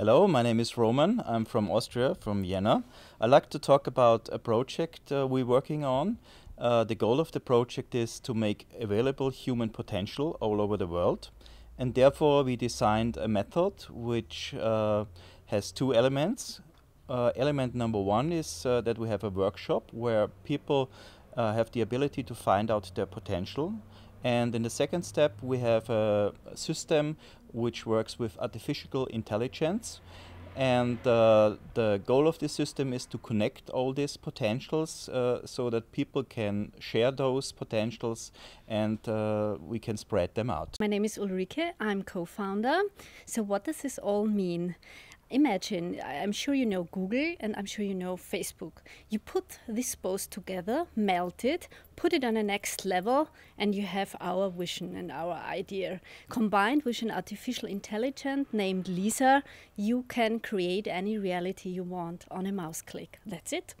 Hello, my name is Roman. I'm from Austria, from Vienna. I'd like to talk about a project uh, we're working on. Uh, the goal of the project is to make available human potential all over the world. And therefore, we designed a method which uh, has two elements. Uh, element number one is uh, that we have a workshop where people uh, have the ability to find out their potential. And in the second step, we have a system which works with artificial intelligence. And uh, the goal of this system is to connect all these potentials uh, so that people can share those potentials and uh, we can spread them out. My name is Ulrike, I'm co founder. So, what does this all mean? Imagine, I'm sure you know Google and I'm sure you know Facebook. You put this both together, melt it, put it on a next level, and you have our vision and our idea. Combined with an artificial intelligence named Lisa, you can create any reality you want on a mouse click. That's it.